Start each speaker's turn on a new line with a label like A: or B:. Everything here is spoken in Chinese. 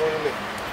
A: Mmhmm.